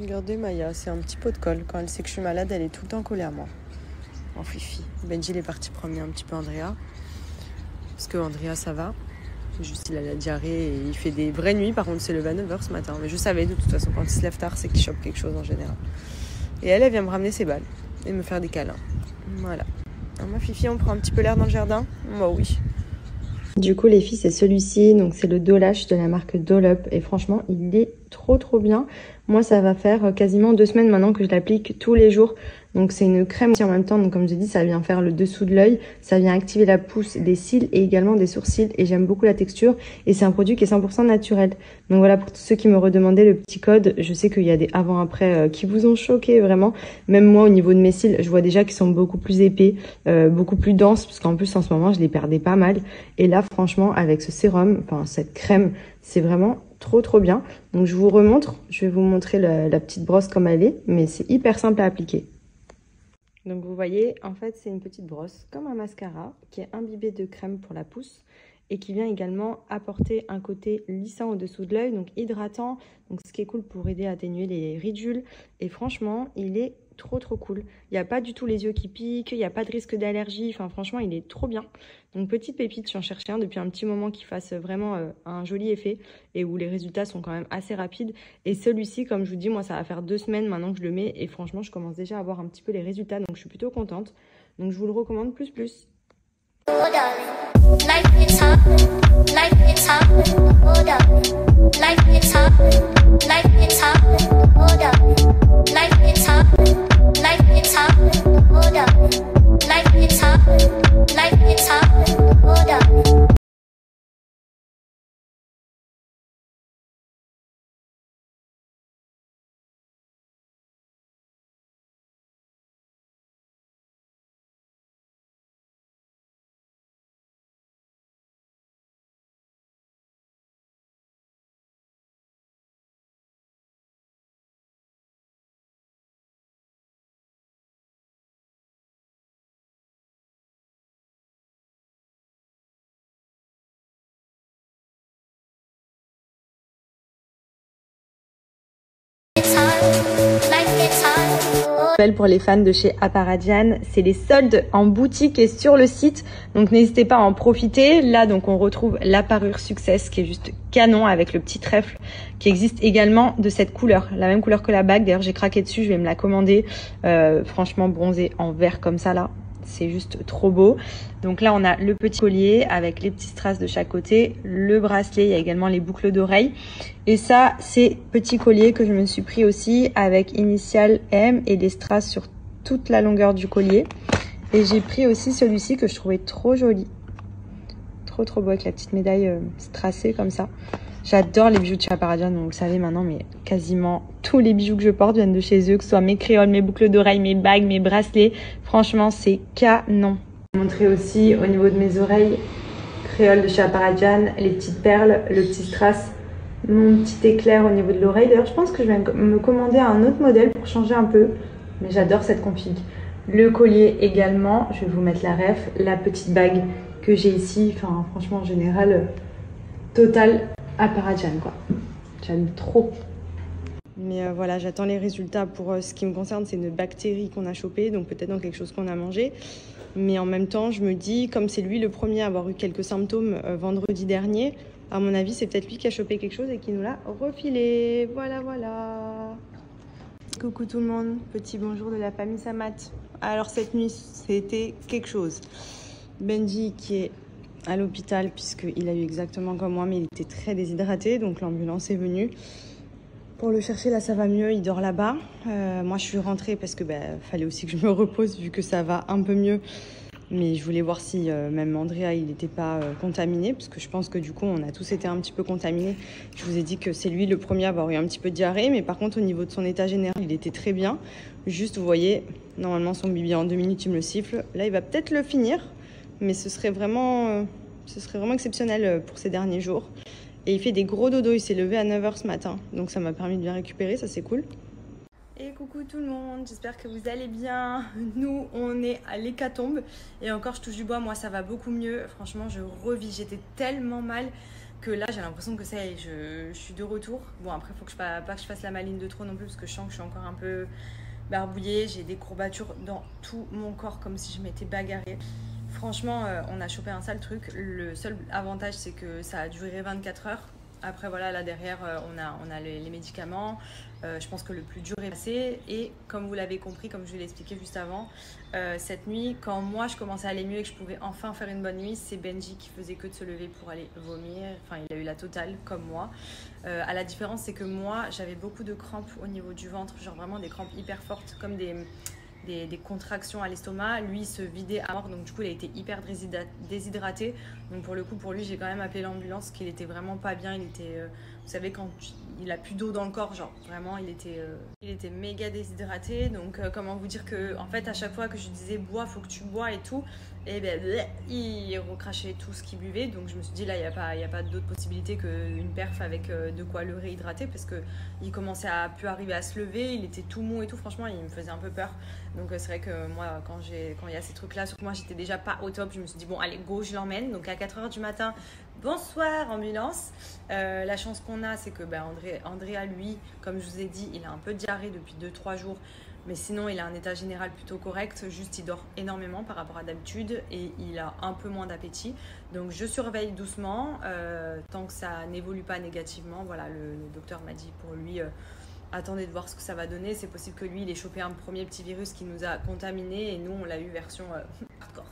Regardez Maya, c'est un petit pot de colle. Quand elle sait que je suis malade, elle est tout le temps collée à moi. En fifi. Benji il est parti promener un petit peu Andrea. Parce que Andrea ça va. Juste il a la diarrhée et il fait des vraies nuits. Par contre c'est le 9h ce matin. Mais je savais de toute façon quand il se lève tard c'est qu'il chope quelque chose en général. Et elle, elle vient me ramener ses balles et me faire des câlins. Voilà. Alors, ma fifi, on prend un petit peu l'air dans le jardin? Bah oui. Du coup, les filles, c'est celui-ci. Donc, c'est le Dolash de la marque Dolop. Et franchement, il est trop, trop bien. Moi, ça va faire quasiment deux semaines maintenant que je l'applique tous les jours. Donc c'est une crème aussi en même temps, donc comme j'ai dit, ça vient faire le dessous de l'œil, ça vient activer la pousse des cils et également des sourcils et j'aime beaucoup la texture et c'est un produit qui est 100% naturel. Donc voilà, pour tous ceux qui me redemandaient le petit code, je sais qu'il y a des avant-après euh, qui vous ont choqué vraiment. Même moi au niveau de mes cils, je vois déjà qu'ils sont beaucoup plus épais, euh, beaucoup plus denses parce qu'en plus en ce moment je les perdais pas mal. Et là franchement avec ce sérum, enfin cette crème, c'est vraiment trop trop bien. Donc je vous remontre, je vais vous montrer la, petite brosse comme elle est, mais c'est hyper simple à appliquer. Donc vous voyez, en fait, c'est une petite brosse comme un mascara qui est imbibé de crème pour la pousse et qui vient également apporter un côté lissant au-dessous de l'œil, donc hydratant, donc ce qui est cool pour aider à atténuer les ridules. Et franchement, il est trop trop cool. Il n'y a pas du tout les yeux qui piquent, il n'y a pas de risque d'allergie, enfin franchement il est trop bien. Donc petite pépite, j'en cherchais un depuis un petit moment qui fasse vraiment euh, un joli effet et où les résultats sont quand même assez rapides. Et celui-ci, comme je vous dis, moi ça va faire deux semaines maintenant que je le mets et franchement je commence déjà à voir un petit peu les résultats donc je suis plutôt contente. Donc je vous le recommande plus plus. Pour les fans de chez Aparadian, c'est les soldes en boutique et sur le site. Donc n'hésitez pas à en profiter. Là donc on retrouve la parure Success qui est juste canon avec le petit trèfle qui existe également de cette couleur, la même couleur que la bague. D'ailleurs j'ai craqué dessus, je vais me la commander. Euh, franchement bronzé en vert comme ça là, c'est juste trop beau. Donc là, on a le petit collier avec les petits strass de chaque côté, le bracelet, il y a également les boucles d'oreilles. Et ça, c'est petit collier que je me suis pris aussi avec initial M et les strass sur toute la longueur du collier. Et j'ai pris aussi celui-ci que je trouvais trop joli. Trop trop beau avec la petite médaille euh, strassée comme ça. J'adore les bijoux de donc vous le savez maintenant, mais quasiment tous les bijoux que je porte viennent de chez eux, que ce soit mes créoles, mes boucles d'oreilles, mes bagues, mes bracelets. Franchement, c'est canon. Je vais montrer aussi au niveau de mes oreilles, créoles de chez Aparadian, les petites perles, le petit strass, mon petit éclair au niveau de l'oreille. D'ailleurs, je pense que je vais me commander un autre modèle pour changer un peu, mais j'adore cette config. Le collier également, je vais vous mettre la ref, la petite bague que j'ai ici, enfin franchement en général, total à Parajan quoi. J'aime trop. Mais euh, voilà, j'attends les résultats pour euh, ce qui me concerne, c'est une bactérie qu'on a chopée, donc peut-être dans quelque chose qu'on a mangé. Mais en même temps, je me dis, comme c'est lui le premier à avoir eu quelques symptômes euh, vendredi dernier, à mon avis, c'est peut-être lui qui a chopé quelque chose et qui nous l'a refilé. Voilà, voilà. Coucou tout le monde, petit bonjour de la famille Samat. Alors cette nuit, c'était quelque chose. Benji qui est à l'hôpital puisqu'il a eu exactement comme moi, mais il était très déshydraté, donc l'ambulance est venue. Pour le chercher, là, ça va mieux, il dort là-bas. Euh, moi, je suis rentrée parce que bah, fallait aussi que je me repose vu que ça va un peu mieux. Mais je voulais voir si euh, même Andrea, il n'était pas euh, contaminé, parce que je pense que du coup, on a tous été un petit peu contaminés. Je vous ai dit que c'est lui le premier à avoir eu un petit peu de diarrhée, mais par contre, au niveau de son état général, il était très bien. Juste, vous voyez, normalement, son bibi en deux minutes, il me le siffle. Là, il va peut-être le finir, mais ce serait vraiment, euh, ce serait vraiment exceptionnel euh, pour ces derniers jours. Et il fait des gros dodos, il s'est levé à 9h ce matin, donc ça m'a permis de bien récupérer, ça c'est cool. Et coucou tout le monde, j'espère que vous allez bien. Nous, on est à l'hécatombe. Et encore, je touche du bois, moi ça va beaucoup mieux. Franchement, je revis, j'étais tellement mal. que là, j'ai l'impression que ça y est, je, suis de retour. Bon, après, faut que je, pas, pas que je fasse la maline de trop non plus, parce que je sens que je suis encore un peu barbouillée. J'ai des courbatures dans tout mon corps, comme si je m'étais bagarrée. Franchement, euh, on a chopé un sale truc. Le seul avantage, c'est que ça a duré 24 heures. Après, voilà, là derrière, euh, on a, on les, médicaments. Euh, je pense que le plus dur est passé. Et comme vous l'avez compris, comme je vous l'ai expliqué juste avant, cette nuit, quand moi je commençais à aller mieux et que je pouvais enfin faire une bonne nuit, c'est Benji qui faisait que de se lever pour aller vomir. Enfin, il a eu la totale, comme moi. à la différence, c'est que moi, j'avais beaucoup de crampes au niveau du ventre, genre vraiment des crampes hyper fortes, comme des des, contractions à l'estomac. Lui, se vidait à mort, donc du coup, il a été hyper déshydraté. Donc pour le coup, pour lui, j'ai quand même appelé l'ambulance, qu'il était vraiment pas bien. Il était, euh, vous savez, quand il a plus d'eau dans le corps, genre vraiment, il était, euh, il était méga déshydraté. Donc euh, comment vous dire que, en fait, à chaque fois que je disais bois, faut que tu bois et tout, et ben il recrachait tout ce qu'il buvait. Donc je me suis dit là, il n'y a pas, pas d'autre possibilité qu'une perf avec de quoi le réhydrater parce que il commençait à plus arriver à se lever, il était tout mou et tout. Franchement, il me faisait un peu peur. Donc c'est vrai que moi, quand j'ai quand il y a ces trucs-là, surtout moi, j'étais déjà pas au top. Je me suis dit bon, allez go, je l'emmène. Donc à 4h du matin, bonsoir ambulance. Euh, la chance qu'on a, c'est que ben, Andrea, lui, comme je vous ai dit, il a un peu de diarrhée depuis 2-3 jours. Mais sinon, il a un état général plutôt correct. Juste, il dort énormément par rapport à d'habitude et il a un peu moins d'appétit. Donc, je surveille doucement euh, tant que ça n'évolue pas négativement. Voilà, le, docteur m'a dit pour lui. Euh, attendez de voir ce que ça va donner. C'est possible que lui, il ait chopé un premier petit virus qui nous a contaminés et nous, on l'a eu version hardcore.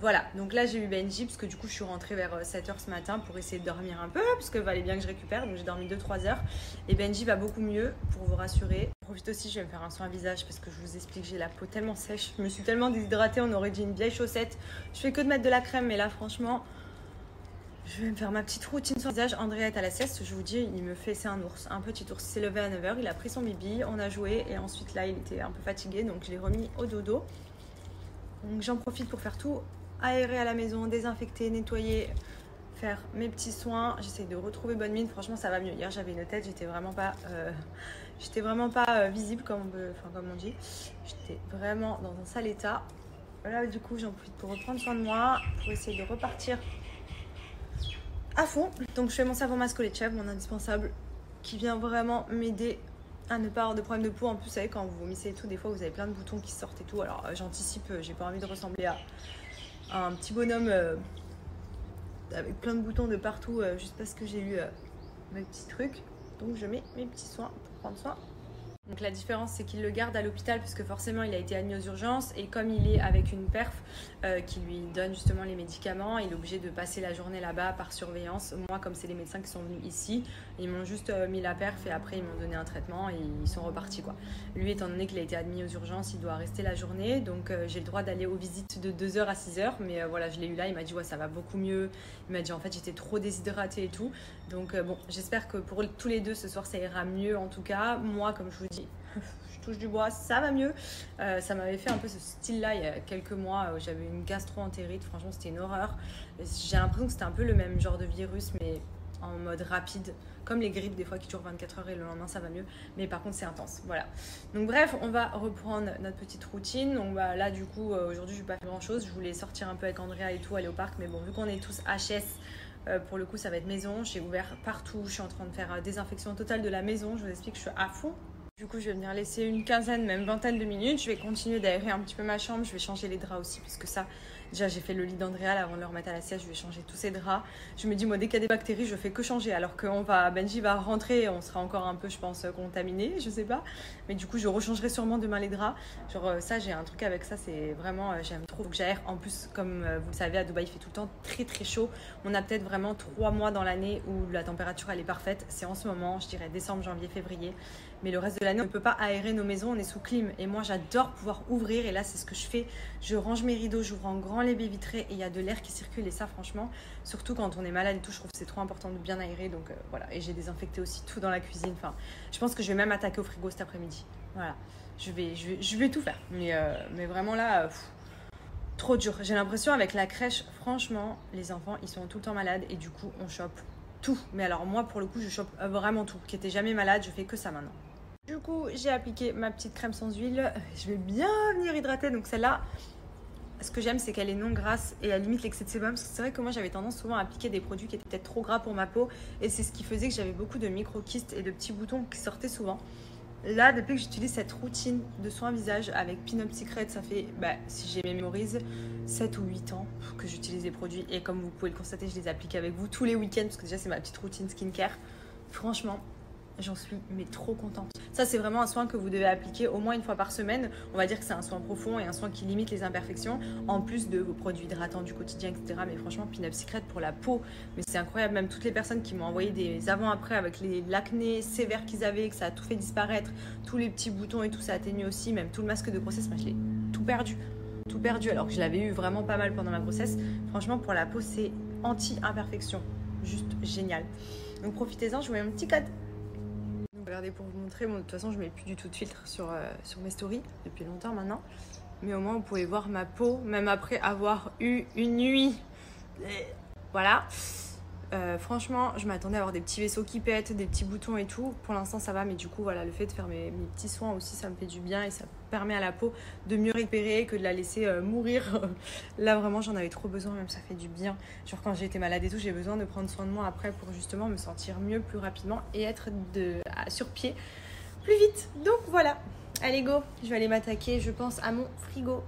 Voilà, donc là j'ai eu Benji parce que du coup je suis rentrée vers 7h euh, ce matin pour essayer de dormir un peu parce que fallait bien que je récupère donc j'ai dormi 2-3 heures et Benji va beaucoup mieux pour vous rassurer. Profite aussi, je vais me faire un soin visage parce que je vous explique, j'ai la peau tellement sèche, je me suis tellement déshydratée, on aurait dit une vieille chaussette. Je fais que de mettre de la crème mais là franchement, je vais me faire ma petite routine sur le visage. Andrea est à la sieste, je vous dis, il me fait, c'est un ours, un petit ours. Il s'est levé à 9h, il a pris son bibi, on a joué et ensuite là, il était un peu fatigué donc je l'ai remis au dodo. Donc j'en profite pour faire tout, aérer à la maison, désinfecter, nettoyer, faire mes petits soins. J'essaie de retrouver bonne mine. Franchement, ça va mieux. Hier, j'avais une tête, j'étais vraiment pas, euh, j'étais vraiment pas euh, visible comme on, enfin, comme on dit. J'étais vraiment dans un sale état. Là, du coup, j'en profite pour reprendre soin de moi, pour essayer de repartir à fond. Donc je fais mon savon lait de chèvre, mon indispensable, qui vient vraiment m'aider à ne pas avoir de problème de peau. En plus, vous savez, quand vous vomissez et tout, des fois vous avez plein de boutons qui sortent et tout. Alors euh, j'anticipe, j'ai pas envie de ressembler à, un petit bonhomme euh, avec plein de boutons de partout juste parce que j'ai eu mes petits trucs. Donc je mets mes petits soins pour prendre soin donc la différence, c'est qu'il le garde à l'hôpital puisque forcément il a été admis aux urgences et comme il est avec une perf euh, qui lui donne justement les médicaments, il est obligé de passer la journée là-bas par surveillance. Moi, comme c'est les médecins qui sont venus ici, ils m'ont juste euh, mis la perf et après ils m'ont donné un traitement et ils sont repartis quoi. Lui, étant donné qu'il a été admis aux urgences, il doit rester la journée, donc euh, j'ai le droit d'aller aux visites de 2h à 6h, mais voilà, je l'ai eu là, il m'a dit ouais ça va beaucoup mieux. Il m'a dit en fait j'étais trop déshydratée et tout. Donc bon, j'espère que pour tous les deux ce soir ça ira mieux en tout cas. Moi, comme je vous dis je touche du bois, ça va mieux. Euh, ça m'avait fait un peu ce style-là il y a quelques mois. J'avais une gastro-entérite, franchement, c'était une horreur. J'ai l'impression que c'était un peu le même genre de virus, mais en mode rapide, comme les grippes des fois qui durent 24 heures et le lendemain ça va mieux, mais par contre c'est intense. Voilà. Donc bref, on va reprendre notre petite routine. Donc bah, là du coup euh, aujourd'hui je vais pas faire grand chose. Je voulais sortir un peu avec Andrea et tout, aller au parc, mais bon vu qu'on est tous HS, euh, pour le coup ça va être maison. J'ai ouvert partout, je suis en train de faire désinfection totale de la maison. Je vous explique, je suis à fond du coup, je vais venir laisser une quinzaine, même vingtaine de minutes. Je vais continuer d'aérer un petit peu ma chambre. Je vais changer les draps aussi, puisque ça, déjà, j'ai fait le lit d'Andrea avant de le remettre à la sieste. Je vais changer tous ces draps. Je me dis, moi, dès qu'il y a des bactéries, je fais que changer. Alors que va, Benji va rentrer et on sera encore un peu, je pense, contaminé. Je sais pas. Mais du coup, je rechangerai sûrement demain les draps. Genre, euh, ça, j'ai un truc avec ça. C'est vraiment, euh, j'aime trop. que j'aère. En plus, comme euh, vous le savez, à Dubaï, il fait tout le temps très, très chaud. On a peut-être vraiment trois mois dans l'année où la température, elle est parfaite. C'est en ce moment, je dirais décembre, janvier, février. Mais le reste de l'année, on ne peut pas aérer nos maisons, on est sous clim. Et moi, j'adore pouvoir ouvrir. Et là, c'est ce que je fais. Je range mes rideaux, j'ouvre en grand les baies vitrées et il y a de l'air qui circule. Et ça, franchement, surtout quand on est malade et tout, je trouve que c'est trop important de bien aérer. Donc euh, voilà. Et j'ai désinfecté aussi tout dans la cuisine. Enfin, je pense que je vais même attaquer au frigo cet après-midi. Voilà. Je vais, je vais, tout faire. Mais, euh, mais vraiment là. Euh, trop dur. J'ai l'impression avec la crèche, franchement, les enfants, ils sont tout le temps malades et du coup, on chope tout. Mais alors moi, pour le coup, je chope vraiment tout. Qui était jamais malade, je fais que ça maintenant. Du coup, j'ai appliqué ma petite crème sans huile. Je vais bien venir hydrater. Donc celle-là, ce que j'aime, c'est qu'elle est non grasse et elle limite l'excès de sébum. Parce que c'est vrai que moi, j'avais tendance souvent à appliquer des produits qui étaient peut-être trop gras pour ma peau. Et c'est ce qui faisait que j'avais beaucoup de micro-kystes et de petits boutons qui sortaient souvent. Là, depuis que j'utilise cette routine de soins visage avec Pin Secret, ça fait, bah, si j'ai mémorise, 7 ou 8 ans que j'utilise les produits. Et comme vous pouvez le constater, je les applique avec vous tous les week-ends parce que déjà, c'est ma petite routine skincare. Franchement, J'en suis mais trop contente. Ça, c'est vraiment un soin que vous devez appliquer au moins une fois par semaine. On va dire que c'est un soin profond et un soin qui limite les imperfections, en plus de vos produits hydratants du quotidien, etc. Mais franchement, Pin-Up Secret pour la peau, mais c'est incroyable. Même toutes les personnes qui m'ont envoyé des avant-après avec l'acné sévère qu'ils avaient, que ça a tout fait disparaître, tous les petits boutons et tout, ça atténue aussi. Même tout le masque de grossesse, moi, je l'ai tout perdu. Tout perdu, alors que je l'avais eu vraiment pas mal pendant ma grossesse. Franchement, pour la peau, c'est anti-imperfection. Juste génial. Donc profitez-en, je vous mets un petit code Regardez pour vous montrer, de toute façon je mets plus du tout de filtre sur, euh, sur mes stories depuis longtemps maintenant. Mais au moins vous pouvez voir ma peau, même après avoir eu une nuit. Voilà. Euh, franchement, je m'attendais à avoir des petits vaisseaux qui pètent, des petits boutons et tout. Pour l'instant, ça va, mais du coup, voilà, le fait de faire mes, petits soins aussi, ça me fait du bien et ça permet à la peau de mieux récupérer que de la laisser euh, mourir. Là, vraiment, j'en avais trop besoin, même ça fait du bien. Genre, quand j'ai été malade et tout, j'ai besoin de prendre soin de moi après pour justement me sentir mieux plus rapidement et être sur pied plus vite. Donc voilà. Allez, go, je vais aller m'attaquer, je pense, à mon frigo.